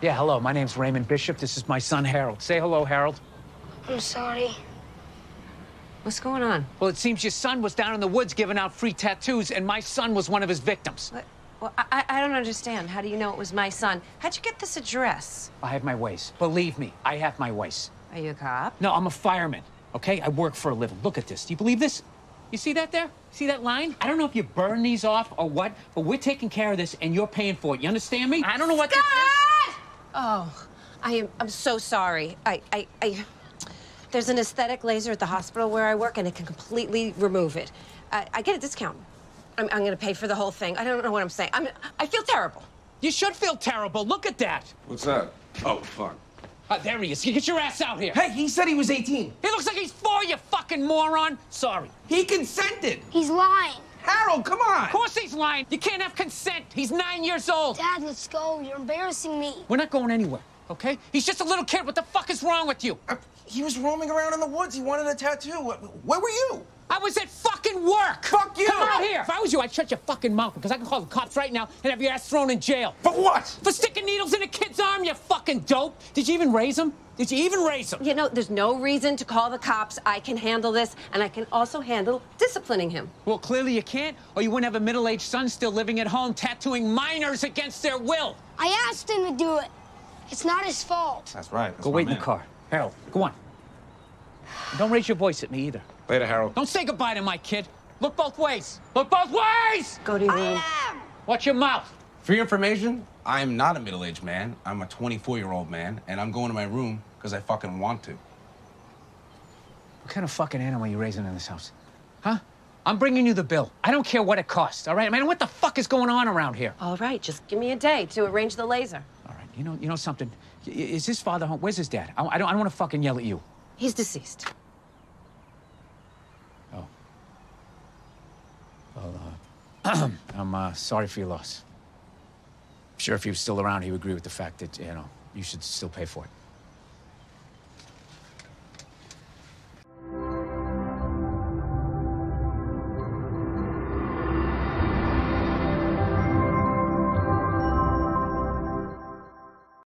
Yeah, hello. My name's Raymond Bishop. This is my son, Harold. Say hello, Harold. I'm sorry. What's going on? Well, it seems your son was down in the woods giving out free tattoos, and my son was one of his victims. What? Well, I, I don't understand. How do you know it was my son? How'd you get this address? I have my ways. Believe me, I have my ways. Are you a cop? No, I'm a fireman, okay? I work for a living. Look at this. Do you believe this? You see that there? See that line? I don't know if you burn these off or what, but we're taking care of this and you're paying for it. You understand me? I don't know what this is. Oh, I am. I'm so sorry. I, I, I. There's an aesthetic laser at the hospital where I work, and it can completely remove it. I, I get a discount. I'm, I'm going to pay for the whole thing. I don't know what I'm saying. I'm. I feel terrible. You should feel terrible. Look at that. What's that? Oh, fuck. Ah, there he is. Get your ass out here. Hey, he said he was 18. He looks like he's four, you fucking moron. Sorry. He consented. He's lying. Harold, come on. Of course he's lying. You can't have consent. He's nine years old. Dad, let's go. You're embarrassing me. We're not going anywhere, okay? He's just a little kid. What the fuck is wrong with you? Uh, he was roaming around in the woods. He wanted a tattoo. Wh- Where were you? I was at fucking work. Fuck you. Come out here. If I was you, I'd shut your fucking mouth because I can call the cops right now and have your ass thrown in jail. For what? For sticking needles in a kid's arm, you fucking dope. Did you even raise him? Did you even raise him? You know, there's no reason to call the cops. I can handle this, and I can also handle disciplining him. Well, clearly you can't, or you wouldn't have a middle-aged son still living at home tattooing minors against their will. I asked him to do it. It's not his fault. That's right. That's Go my wait in the car. Harold, go on. And don't raise your voice at me either. Later, Harold. Don't say goodbye to my kid. Look both ways. Look both ways! Go to your room. Watch your mouth. For your information, I am not a middle-aged man. I'm a 24-year-old man, and I'm going to my room because I fucking want to. What kind of fucking animal are you raising in this house? Huh? I'm bringing you the bill. I don't care what it costs, all right? I mean, what the fuck is going on around here? All right, just give me a day to arrange the laser. All right, you know, you know something? I- Is his father home? Where's his dad? I, I don't, I don't want to fucking yell at you. He's deceased. Oh. Well, uh, I'm uh, sorry for your loss. I'm sure if he was still around, he would agree with the fact that, you know, you should still pay for it.